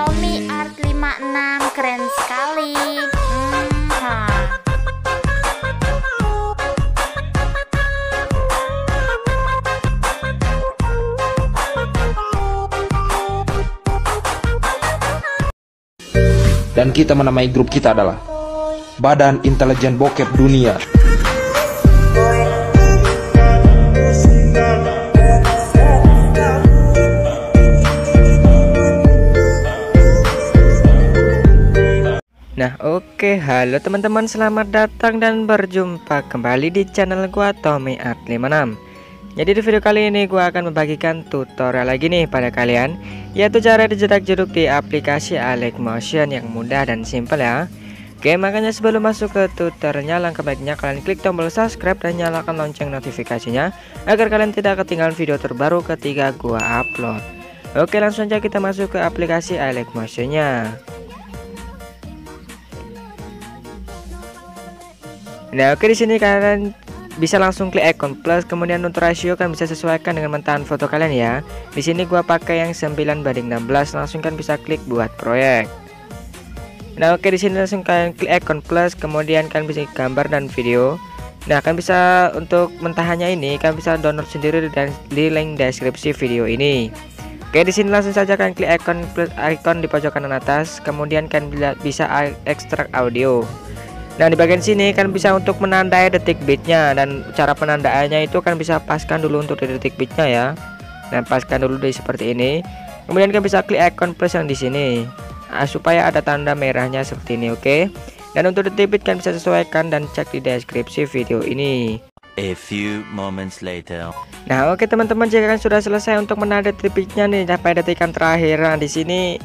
Tommy Art 56 keren sekali hmm. Dan kita menamai grup kita adalah Badan Intelijen Bokep Dunia. Oke halo teman-teman selamat datang dan berjumpa kembali di channel gua Tommy Art 56 Jadi di video kali ini gua akan membagikan tutorial lagi nih pada kalian Yaitu cara dicetak jeruk di aplikasi Alec Motion yang mudah dan simple ya. Oke makanya sebelum masuk ke tutorialnya langkah baiknya kalian klik tombol subscribe dan nyalakan lonceng notifikasinya Agar kalian tidak ketinggalan video terbaru ketika gua upload. Oke langsung aja kita masuk ke aplikasi Alec Motionnya Nah, oke di sini kalian bisa langsung klik icon plus kemudian untuk rasio kan bisa sesuaikan dengan mentahan foto kalian ya. Di sini gua pakai yang 9 banding 16 langsung kan bisa klik buat proyek. Nah, oke di sini langsung kalian klik icon plus kemudian kan bisa gambar dan video. Nah, kan bisa untuk mentahannya ini kan bisa download sendiri dan di link deskripsi video ini. Oke, di sini langsung saja kalian klik icon plus icon di pojok kanan atas, kemudian kan bisa ekstrak audio. Nah di bagian sini kan bisa untuk menandai detik bitnya dan cara penandaannya itu kan bisa paskan dulu untuk di detik bitnya ya. Nah paskan dulu di seperti ini. Kemudian kan bisa klik icon plus yang di sini nah, supaya ada tanda merahnya seperti ini oke. Okay? Dan untuk detik bit kan bisa sesuaikan dan cek di deskripsi video ini. A few moments later. Nah oke okay, teman-teman jika kan sudah selesai untuk menandai detik bitnya nih sampai detikan terakhir. Nah di sini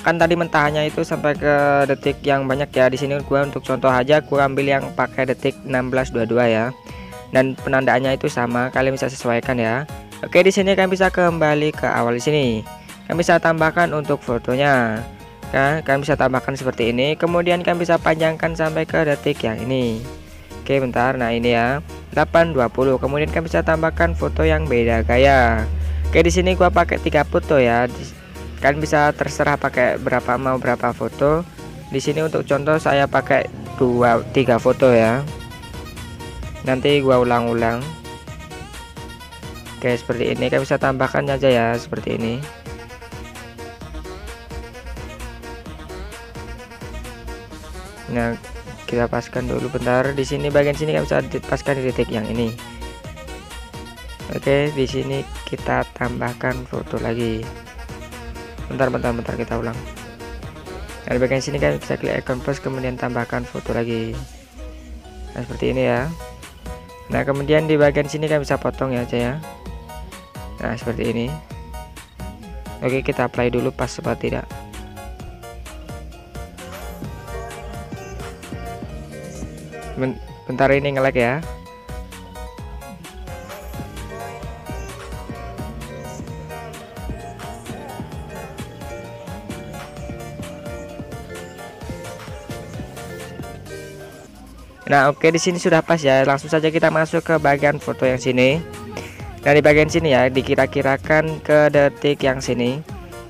kan tadi mentahannya itu sampai ke detik yang banyak ya. Di sini gua untuk contoh aja gua ambil yang pakai detik 1622 ya. Dan penandaannya itu sama kalian bisa sesuaikan ya. Oke di sini kalian bisa kembali ke awal di sini. Kalian bisa tambahkan untuk fotonya. Kan kalian bisa tambahkan seperti ini. Kemudian kalian bisa panjangkan sampai ke detik yang ini. Oke bentar. Nah ini ya. 820 kemudian kalian bisa tambahkan foto yang beda gaya. Oke di sini gua pakai tiga foto ya kalian bisa terserah pakai berapa mau berapa foto. Di sini untuk contoh saya pakai dua tiga foto ya. Nanti gua ulang-ulang. Oke seperti ini. Kalian bisa tambahkan aja ya seperti ini. Nah kita paskan dulu bentar. Di sini bagian sini kalian bisa dipaskan di titik yang ini. Oke di sini kita tambahkan foto lagi bentar bentar bentar kita ulang. Nah, di bagian sini kan bisa klik icon plus kemudian tambahkan foto lagi. Nah seperti ini ya. Nah kemudian di bagian sini kan bisa potong ya aja ya. Nah seperti ini. Oke kita apply dulu pas apa tidak. Bentar ini ngelag ya Nah, oke di sini sudah pas ya. Langsung saja kita masuk ke bagian foto yang sini. Nah, di bagian sini ya, dikira-kirakan ke detik yang sini.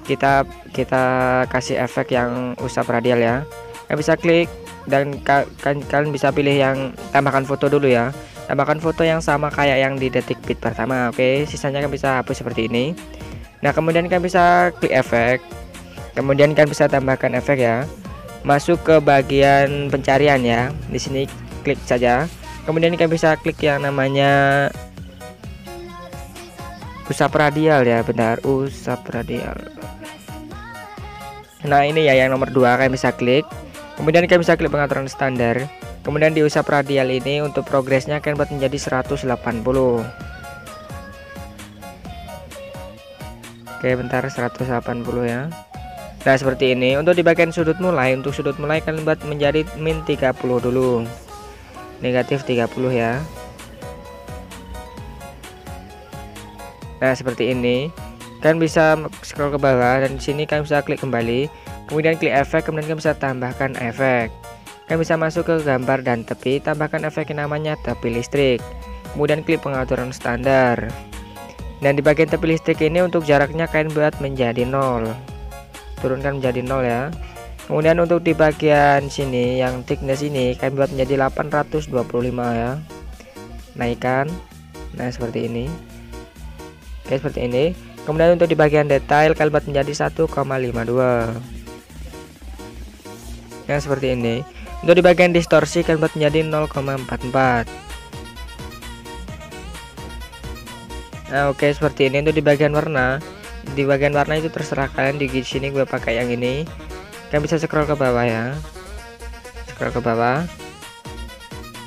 Kita kita kasih efek yang usap radial ya. Kalian bisa klik dan ka kan, kalian bisa pilih yang tambahkan foto dulu ya. Tambahkan foto yang sama kayak yang di detik bit pertama. Oke, sisanya kan bisa hapus seperti ini. Nah, kemudian kalian bisa klik efek. Kemudian kalian bisa tambahkan efek ya masuk ke bagian pencarian ya di sini klik saja. Kemudian kita bisa klik yang namanya usap radial ya benar usap radial. Nah ini ya yang nomor dua kalian bisa klik. Kemudian kalian bisa klik pengaturan standar. Kemudian di usap radial ini untuk progresnya akan buat menjadi 180 oke bentar 180 ya. Nah seperti ini. Untuk di bagian sudut mulai untuk sudut mulai kalian buat menjadi min 30 dulu negatif 30 ya. Nah seperti ini. Kan bisa scroll ke bawah dan sini kan bisa klik kembali. Kemudian klik efek kemudian kan bisa tambahkan efek. Kan bisa masuk ke gambar dan tepi tambahkan efek yang namanya tepi listrik. Kemudian klik pengaturan standar. Dan di bagian tepi listrik ini untuk jaraknya kalian buat menjadi nol. Turunkan menjadi 0 ya kemudian untuk di bagian sini yang thickness ini kami buat menjadi 825 ya. Naikkan. Nah seperti ini. Oke seperti ini. Kemudian untuk di bagian detail kalian buat menjadi 1,52 nah seperti ini. Untuk di bagian distorsi kalian buat menjadi 0,44 Nah, oke okay, seperti ini. Untuk di bagian warna. Di bagian warna itu terserah kalian. Di sini gue pakai yang ini. Kalian bisa scroll ke bawah ya. Scroll ke bawah.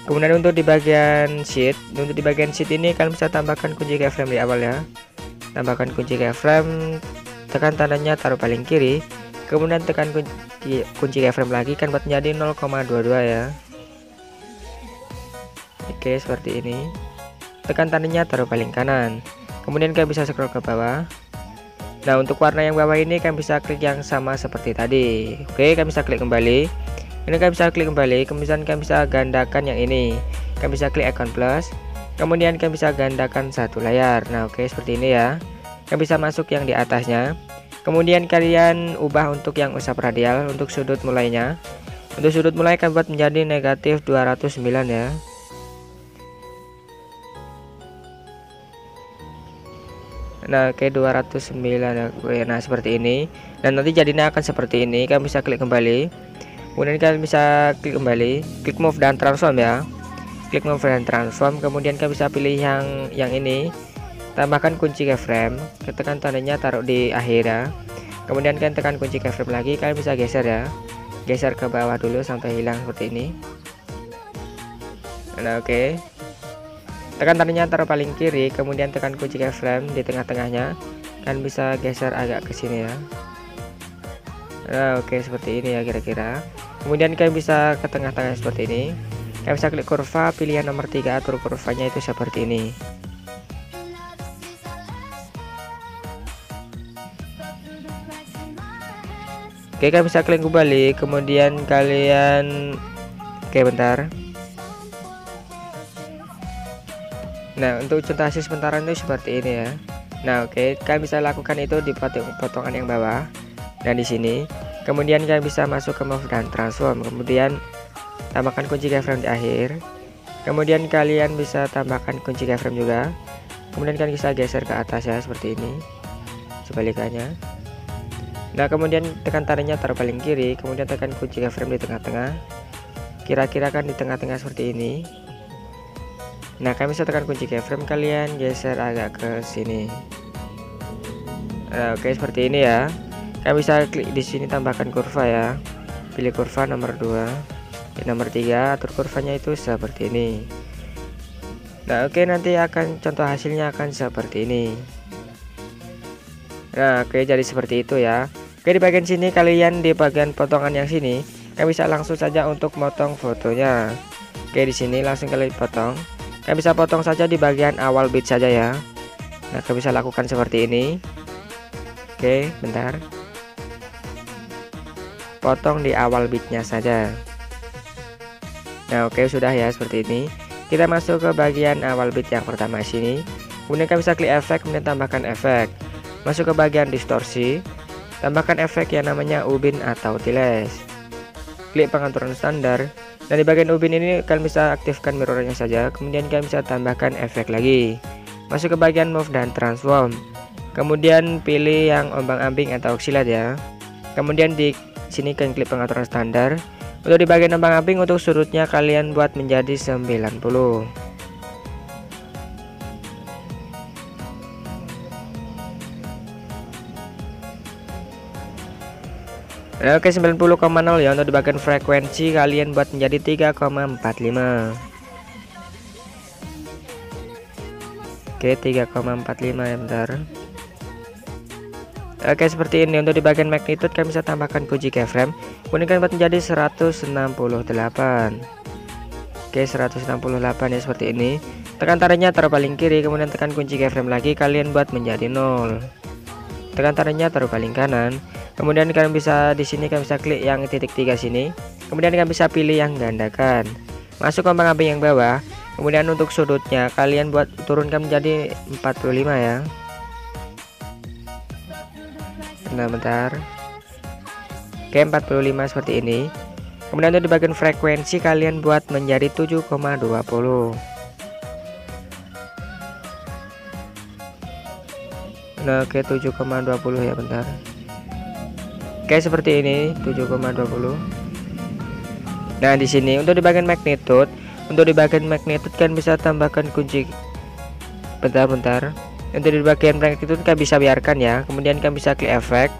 Kemudian untuk di bagian sheet, untuk di bagian sheet ini kalian bisa tambahkan kunci keyframe di awal ya. Tambahkan kunci keyframe, tekan tandanya taruh paling kiri, kemudian tekan kunci kunci keyframe lagi kan buat menjadi 0,22 ya. Oke, seperti ini tekan tandanya taruh paling kanan kemudian kalian bisa scroll ke bawah nah untuk warna yang bawah ini kalian bisa klik yang sama seperti tadi. Oke kalian bisa klik kembali. Ini kalian bisa klik kembali kemudian kalian bisa gandakan yang ini. Kalian bisa klik icon plus kemudian kalian bisa gandakan satu layar. Nah oke seperti ini ya. Kalian bisa masuk yang di atasnya. Kemudian kalian ubah untuk yang usap radial untuk sudut mulainya. Untuk sudut mulai kalian buat menjadi negatif 209 ya nah ke 209 ya nah seperti ini. Dan nanti jadinya akan seperti ini. Kalian bisa klik kembali. Kemudian kalian bisa klik kembali. Klik move dan transform ya. Klik move dan transform. Kemudian kalian bisa pilih yang yang ini. Tambahkan kunci keyframe. Tekan tandanya taruh di akhir ya. Kemudian kalian tekan kunci keyframe lagi. Kalian bisa geser ya. Geser ke bawah dulu sampai hilang seperti ini. Nah oke. okay tekan tandanya taruh paling kiri kemudian tekan kunci keyframe di tengah-tengahnya kan bisa geser agak ke sini ya. Nah oke okay, seperti ini ya kira-kira. Kemudian kalian bisa ke tengah-tengah seperti ini. Kalian bisa klik kurva pilihan nomor 3 atur kurvanya itu seperti ini. Oke kalian bisa klik kembali kemudian kalian oke bentar Nah untuk contoh hasil sementara itu seperti ini ya. Nah oke okay. kalian bisa lakukan itu di potongan yang bawah dan di sini. Kemudian kalian bisa masuk ke move dan transform. Kemudian tambahkan kunci keyframe di akhir. Kemudian kalian bisa tambahkan kunci keyframe juga. Kemudian kalian bisa geser ke atas ya seperti ini. Sebalikannya. Nah kemudian tekan tarinya taruh paling kiri. Kemudian tekan kunci keyframe di tengah-tengah. Kira-kira kan di tengah-tengah seperti ini Nah, kalian bisa tekan kunci keyframe kalian geser agak ke sini. Nah, oke seperti ini ya. Kalian bisa klik di sini tambahkan kurva ya. Pilih kurva nomor 2. Di nomor 3 atur kurvanya itu seperti ini. Nah, oke nanti akan contoh hasilnya akan seperti ini. Nah, oke jadi seperti itu ya. Oke, di bagian sini kalian di bagian potongan yang sini, kalian bisa langsung saja untuk motong fotonya. Oke, di sini langsung kalian potong kalian bisa potong saja di bagian awal bit saja ya. Nah kalian bisa lakukan seperti ini. Oke bentar. Potong di awal bitnya saja. Nah oke sudah ya seperti ini. Kita masuk ke bagian awal bit yang pertama sini. Kemudian kalian bisa klik efek kemudian tambahkan efek. Masuk ke bagian distorsi. Tambahkan efek yang namanya ubin atau tiles. Klik pengaturan standar dan di bagian ubin ini kalian bisa aktifkan mirrornya saja. Kemudian kalian bisa tambahkan efek lagi. Masuk ke bagian move dan transform. Kemudian pilih yang ombang ambing atau oxilat ya. Kemudian di sini kalian klik pengaturan standar. Untuk di bagian ombang ambing untuk sudutnya kalian buat menjadi 90 Oke 90,0 ya untuk di bagian frekuensi kalian buat menjadi 3,45 Oke 3,45 ya bentar. Oke seperti ini untuk di bagian magnitude kalian bisa tambahkan kunci keyframe kemudian buat menjadi 168 Oke 168 ya seperti ini. Tekan taringnya taruh paling kiri kemudian tekan kunci keyframe lagi kalian buat menjadi 0 tekan taringnya taruh paling kanan kemudian kalian bisa di sini kalian bisa klik yang titik tiga sini. Kemudian kalian bisa pilih yang gandakan. Masuk ke ambing yang bawah. Kemudian untuk sudutnya kalian buat turunkan menjadi 45 ya. Nah bentar. Oke 45 seperti ini. Kemudian untuk di bagian frekuensi kalian buat menjadi 7,20 Nah oke 7,20 ya bentar Oke seperti ini 7,20 Nah di sini untuk di bagian magnitude Untuk di bagian magnitude kan bisa tambahkan kunci. Bentar-bentar. Untuk di bagian magnitude kan bisa biarkan ya Kemudian kan bisa klik efek.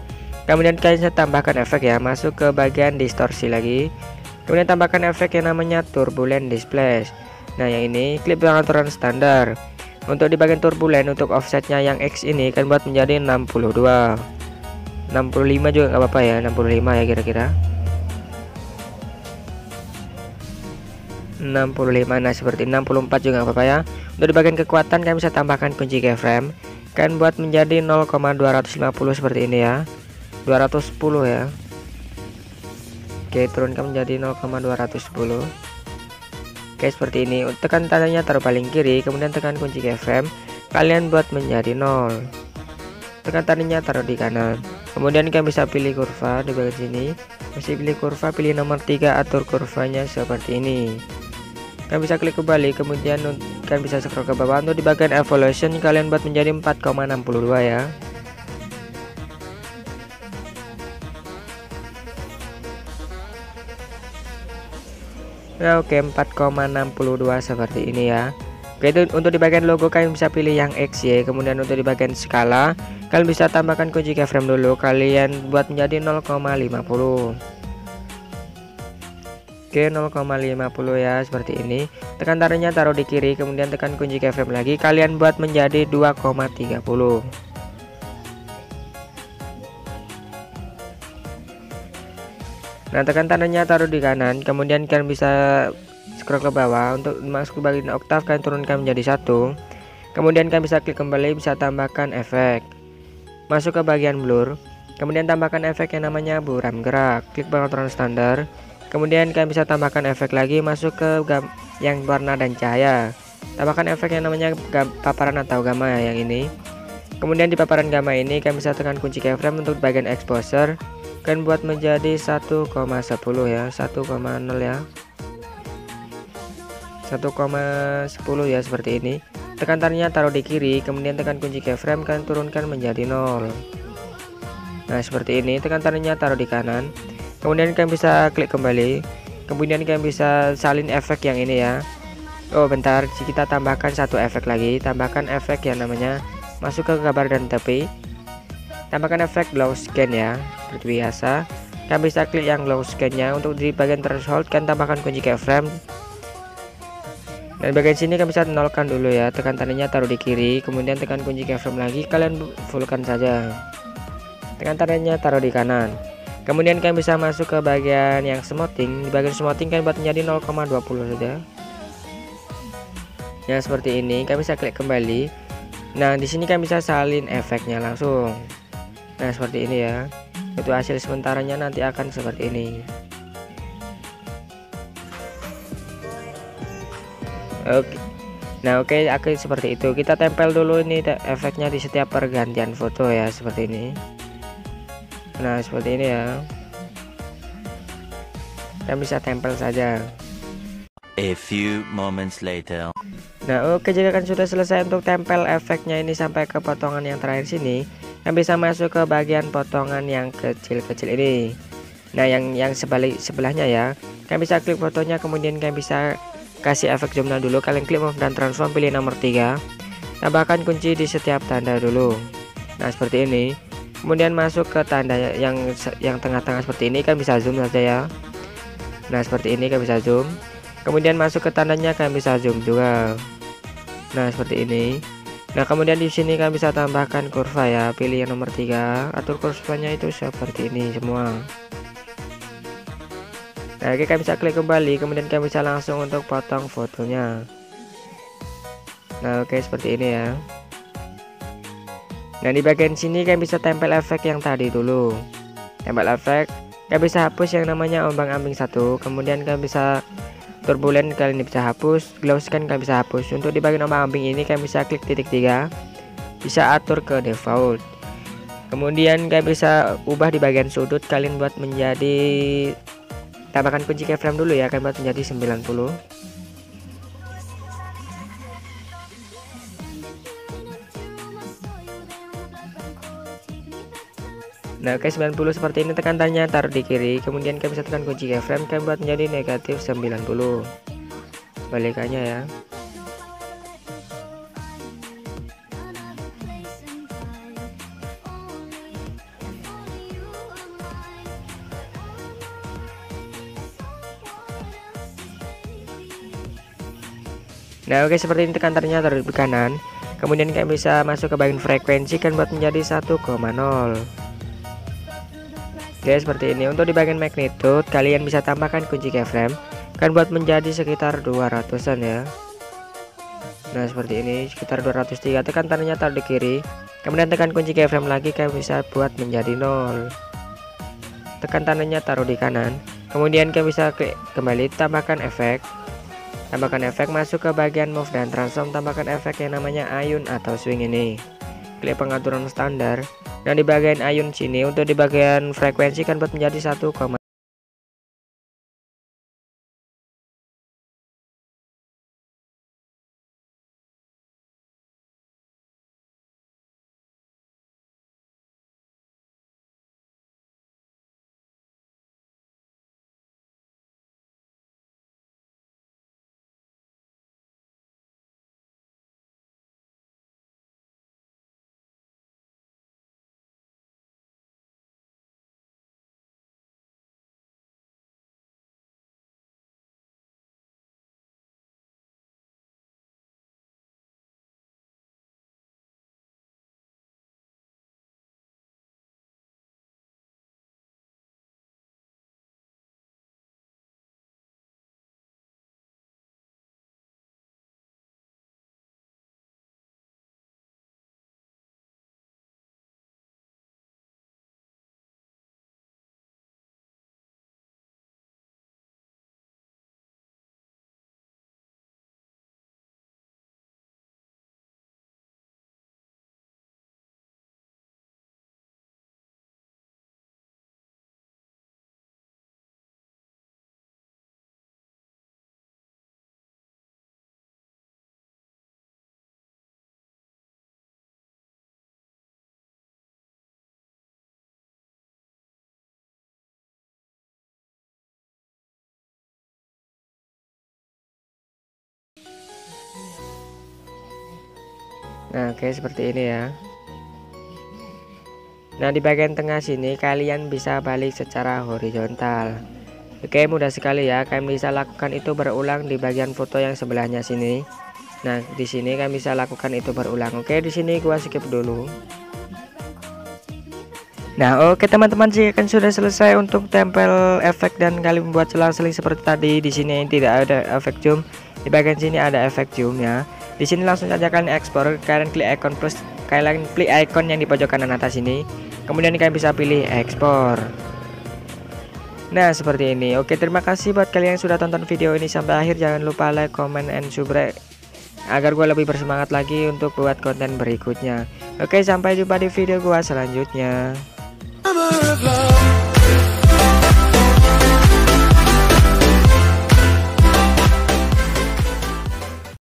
Kemudian kalian bisa tambahkan efek ya masuk ke bagian distorsi lagi. Kemudian tambahkan efek yang namanya turbulent display nah yang ini klip pengaturan standar. Untuk di bagian turbulent untuk offsetnya yang X ini kan buat menjadi 62 65 juga nggak apa-apa ya 65 ya kira-kira. 65 nah seperti 64 juga nggak apa-apa ya. Untuk di bagian kekuatan kalian bisa tambahkan kunci keyframe. Kan buat menjadi 0,250 seperti ini ya. 210 ya. Oke turunkan menjadi 0,210 Oke seperti ini. Tekan tandanya taruh paling kiri kemudian tekan kunci keyframe. Kalian buat menjadi 0 tekan tandanya taruh di kanan kemudian kalian bisa pilih kurva di bagian sini. Masih pilih kurva pilih nomor 3 atur kurvanya seperti ini. Kalian bisa klik kembali kemudian kalian bisa scroll ke bawah. Untuk di bagian evolution kalian buat menjadi 4,62 ya. Nah, oke 4,62 seperti ini ya Oke itu untuk di bagian logo kalian bisa pilih yang X ya. Kemudian untuk di bagian skala kalian bisa tambahkan kunci keyframe dulu. Kalian buat menjadi 0,50 Oke 0,50 ya seperti ini. Tekan taruhnya taruh di kiri kemudian tekan kunci keyframe lagi. Kalian buat menjadi 2,30 Nah tekan tandanya taruh di kanan. Kemudian kalian bisa scroll ke bawah untuk masuk bagian oktav kalian turunkan menjadi satu. Kemudian kalian bisa klik kembali bisa tambahkan efek. Masuk ke bagian blur kemudian tambahkan efek yang namanya buram gerak. Klik pengaturan standar. Kemudian kalian bisa tambahkan efek lagi masuk ke yang warna dan cahaya. Tambahkan efek yang namanya paparan atau gamma ya yang ini. Kemudian di paparan gamma ini kalian bisa tekan kunci keyframe untuk bagian exposure. Kan buat menjadi 1,10 ya 1,0 ya 1,10 ya seperti ini. Tekan tarinya taruh di kiri kemudian tekan kunci keyframe kan turunkan menjadi 0 nah seperti ini. Tekan tarinya taruh di kanan. Kemudian kalian bisa klik kembali. Kemudian kalian bisa salin efek yang ini ya. Oh bentar. Kita tambahkan satu efek lagi. Tambahkan efek yang namanya masuk ke gambar dan tepi. Tambahkan efek glow scan ya seperti biasa. Kalian bisa klik yang glow scan nya untuk di bagian threshold kan tambahkan kunci keyframe dan bagian sini kalian bisa nolkan dulu ya. Tekan tandanya taruh di kiri kemudian tekan kunci keyframe lagi kalian fullkan saja. Tekan tandanya taruh di kanan. Kemudian kalian bisa masuk ke bagian yang smoothing di bagian smoothing kan buat menjadi 0,20 saja. Ya seperti ini kalian bisa klik kembali. Nah di sini kalian bisa salin efeknya langsung. Nah seperti ini ya. Itu hasil sementaranya nanti akan seperti ini oke. Nah oke okay, seperti itu. Kita tempel dulu ini efeknya di setiap pergantian foto ya seperti ini. Nah seperti ini ya. Kita bisa tempel saja. A few moments later. Nah oke okay, jika kan sudah selesai untuk tempel efeknya ini sampai ke potongan yang terakhir sini yang bisa masuk ke bagian potongan yang kecil-kecil ini. Nah yang yang sebalik sebelahnya ya. Kalian bisa klik fotonya kemudian kalian bisa kasih efek zoom dulu. Kalian klik move dan transform pilih nomor 3 tambahkan kunci di setiap tanda dulu. Nah seperti ini. Kemudian masuk ke tanda yang yang tengah-tengah seperti ini. Kan bisa zoom saja ya. Nah seperti ini kan bisa zoom. Kemudian masuk ke tandanya kan bisa zoom juga. Nah seperti ini. Nah kemudian di sini kalian bisa tambahkan kurva ya. Pilih yang nomor 3 atur kurvanya itu seperti ini semua Nah oke kalian bisa klik kembali kemudian kalian bisa langsung untuk potong fotonya. Nah oke seperti ini ya. Nah di bagian sini kalian bisa tempel efek yang tadi dulu. Tempel efek kalian bisa hapus yang namanya ombang ambing satu kemudian kalian bisa turbulent kalian bisa hapus glow scan kalian bisa hapus. Untuk di bagian ombang ambing ini kalian bisa klik titik tiga bisa atur ke default. Kemudian kalian bisa ubah di bagian sudut kalian buat menjadi tambahkan kunci keyframe dulu ya kalian buat menjadi 90 Nah oke 90 seperti ini tekan tanya taruh di kiri. Kemudian kalian bisa tekan kunci keyframe kalian buat menjadi negatif 90 balikannya ya Nah oke seperti ini tekan ternyata taruh di kanan. Kemudian kalian bisa masuk ke bagian frekuensi kan buat menjadi 1,0 Oke seperti ini. Untuk di bagian magnitude kalian bisa tambahkan kunci keyframe kan buat menjadi sekitar 200an ya. Nah seperti ini sekitar 203 tekan taruh di kiri. Kemudian tekan kunci keyframe lagi kalian bisa buat menjadi 0 tekan tandanya taruh di kanan. Kemudian kalian bisa klik kembali tambahkan efek tambahkan efek masuk ke bagian move dan transform tambahkan efek yang namanya ayun atau swing ini. Klik pengaturan standar dan di bagian ayun sini untuk di bagian frekuensi kan buat menjadi 1, Nah oke seperti ini ya. Nah di bagian tengah sini kalian bisa balik secara horizontal. Oke mudah sekali ya. Kalian bisa lakukan itu berulang di bagian foto yang sebelahnya sini. Nah di sini kalian bisa lakukan itu berulang. Oke di sini gua skip dulu. Nah oke teman-teman jika kan sudah selesai untuk tempel efek dan kalian membuat selang-seling seperti tadi. Di sini tidak ada efek zoom. Di bagian sini ada efek zoom ya di sini langsung saja kalian ekspor, kalian klik icon plus, kalian klik icon yang di pojok kanan atas ini. Kemudian kalian bisa pilih ekspor. Nah seperti ini. Oke terima kasih buat kalian yang sudah tonton video ini sampai akhir. Jangan lupa like, comment, and subscribe Agar gue lebih bersemangat lagi untuk buat konten berikutnya. Oke sampai jumpa di video gue selanjutnya